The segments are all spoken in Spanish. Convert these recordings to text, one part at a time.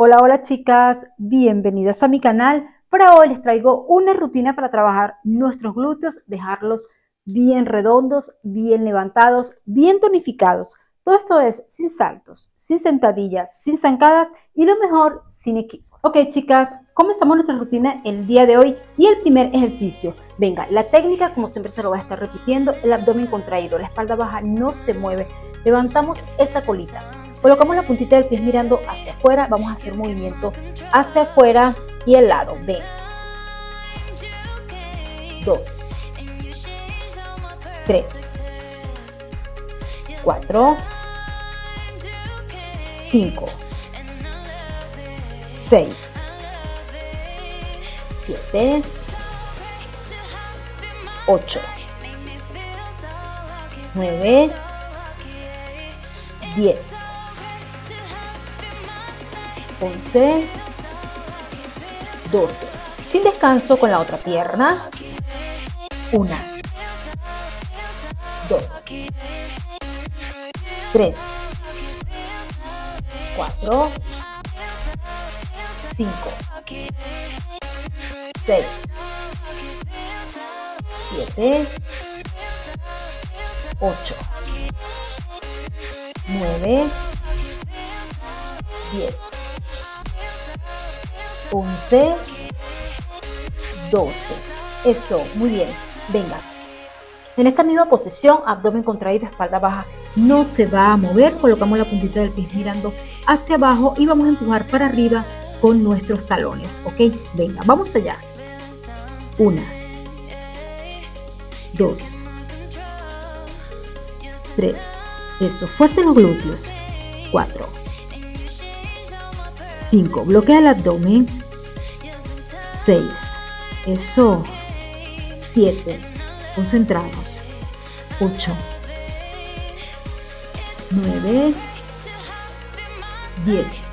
Hola, hola chicas, bienvenidas a mi canal. Para hoy les traigo una rutina para trabajar nuestros glúteos, dejarlos bien redondos, bien levantados, bien tonificados. Todo esto es sin saltos, sin sentadillas, sin zancadas y lo mejor, sin equipo. Ok chicas, comenzamos nuestra rutina el día de hoy y el primer ejercicio. Venga, la técnica como siempre se lo voy a estar repitiendo, el abdomen contraído, la espalda baja no se mueve. Levantamos esa colita Colocamos la puntita del pie mirando hacia afuera. Vamos a hacer movimiento hacia afuera y el lado. Ven. Dos. Tres. Cuatro. Cinco. Seis. Siete. Ocho. Nueve. Diez. 11, 12. Sin descanso con la otra pierna. 1, 2, 3, 4, 5, 6, 7, 8, 9, 10. 11, 12. Eso, muy bien. Venga. En esta misma posición, abdomen contraído, espalda baja, no se va a mover. Colocamos la puntita del pie mirando hacia abajo y vamos a empujar para arriba con nuestros talones. ¿Ok? Venga, vamos allá. Una. Dos. Tres. Eso, fuerza los glúteos. Cuatro. 5. Bloquea el abdomen. 6. Eso. 7. Concentrados. 8. 9. 10.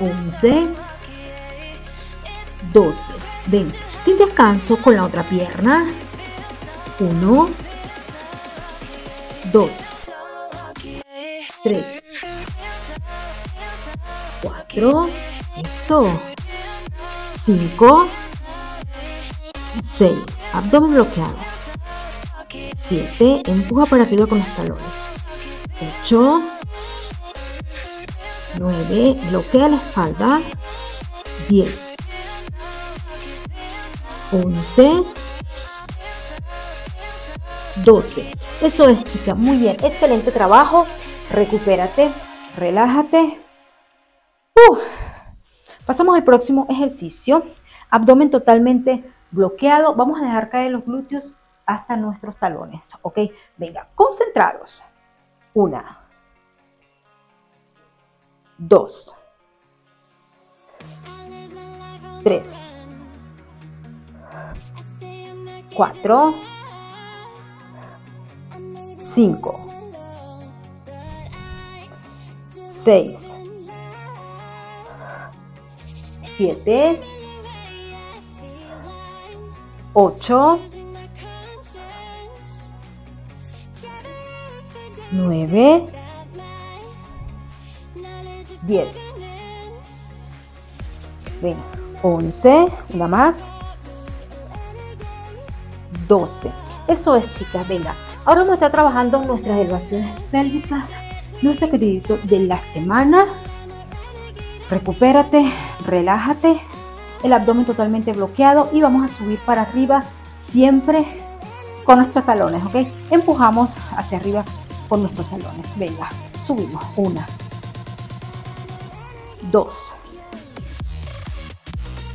11. 12. Ven, sin descanso con la otra pierna. 1. 2. 3. 4, eso, 5, 6, abdomen bloqueado, 7, empuja para arriba con los talones, 8, 9, bloquea la espalda, 10, 11, 12. Eso es, chica. Muy bien. Excelente trabajo. Recupérate. Relájate. Pasamos al próximo ejercicio. Abdomen totalmente bloqueado. Vamos a dejar caer los glúteos hasta nuestros talones. ¿Ok? Venga, concentrados. Una. Dos. Tres. Cuatro. Cinco. Seis. 7, 8, 9, 10. Venga, 11, una más. 12. Eso es, chicas, venga. Ahora vamos a estar trabajando nuestras elevaciones pélvicas, nuestro crédito de la semana Recupérate, relájate, el abdomen totalmente bloqueado y vamos a subir para arriba siempre con nuestros talones, ¿ok? Empujamos hacia arriba con nuestros talones. Venga, subimos. Una, dos,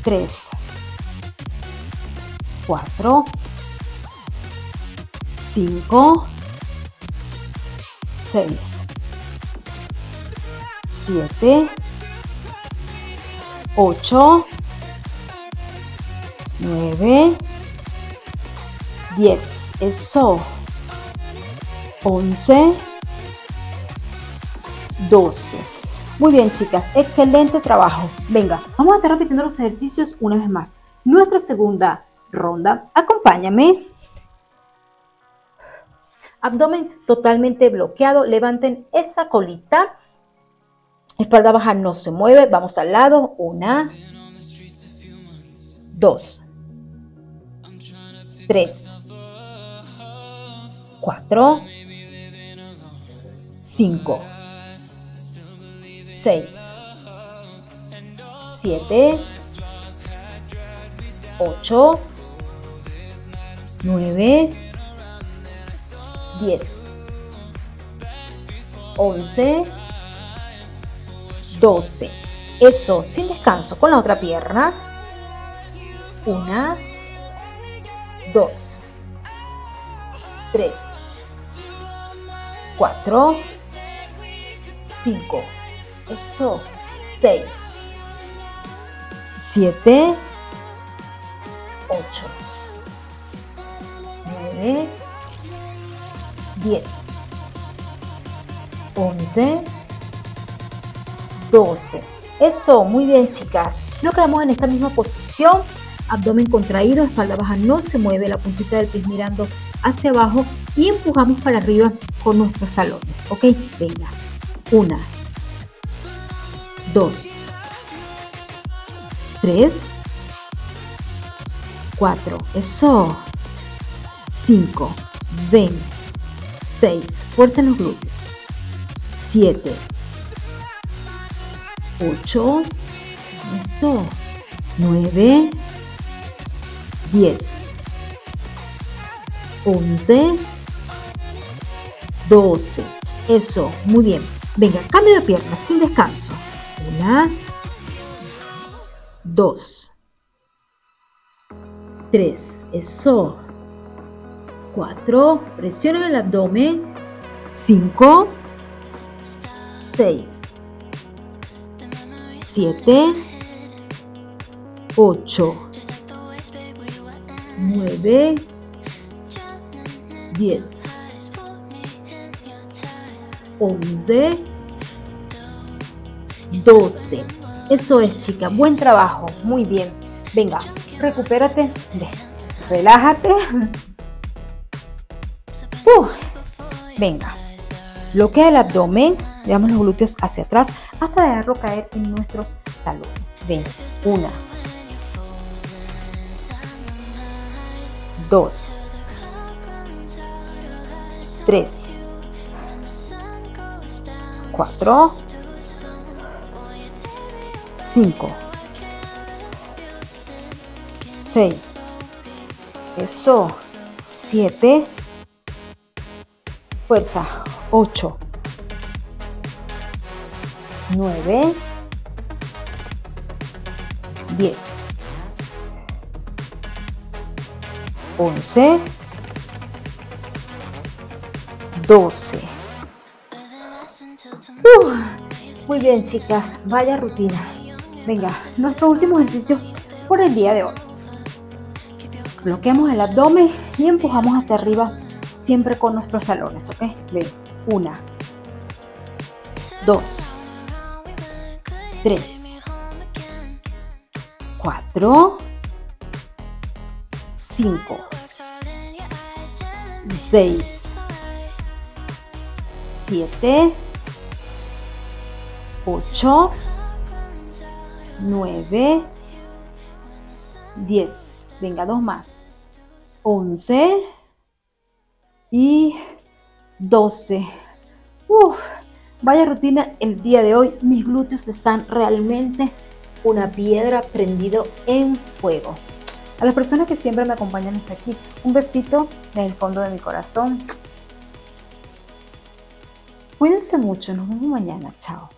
tres, cuatro, cinco, seis, siete, 8, 9, 10. Eso. 11, 12. Muy bien, chicas. Excelente trabajo. Venga, vamos a estar repitiendo los ejercicios una vez más. Nuestra segunda ronda. Acompáñame. Abdomen totalmente bloqueado. Levanten esa colita Espalda baja no se mueve. Vamos al lado. Una. Dos. Tres. Cuatro. Cinco. Seis. Siete. Ocho. Nueve. Diez. Once. 12. Eso, sin descanso, con la otra pierna. Una, dos, tres, cuatro, cinco. Eso, seis, siete, ocho, nueve, diez, once. 12. Eso, muy bien chicas. Lo quedamos en esta misma posición. Abdomen contraído, espalda baja no se mueve, la puntita del pie mirando hacia abajo y empujamos para arriba con nuestros talones. ¿Ok? Venga. Una. Dos. Tres. Cuatro. Eso. Cinco. Ven. Seis. Fuerza en los glúteos. Siete. 8, eso, 9, 10, 11, 12, eso, muy bien. Venga, cambio de piernas sin descanso. Una, dos, tres, eso, cuatro, presiona el abdomen, cinco, seis, 7, 8, 9, 10, 11, 12. Eso es, chica. Buen trabajo. Muy bien. Venga, recupérate. Relájate. venga. Bloquea el abdomen. Llevamos los glúteos hacia atrás hasta dejarlo caer en nuestros talones. Una, dos, tres, cuatro, cinco, seis, eso, siete, fuerza, ocho, 9, 10, 11, 12. muy bien chicas, vaya rutina. Venga, nuestro último ejercicio por el día de hoy. Bloqueamos el abdomen y empujamos hacia arriba siempre con nuestros talones, ¿ok? Ven, una, dos, 3, 4, 5, 6, 7, 8, 9, 10. Venga, dos más. 11 y 12. Uf. Vaya rutina el día de hoy. Mis glúteos están realmente una piedra prendido en fuego. A las personas que siempre me acompañan hasta aquí, un besito en el fondo de mi corazón. Cuídense mucho, nos vemos mañana. Chao.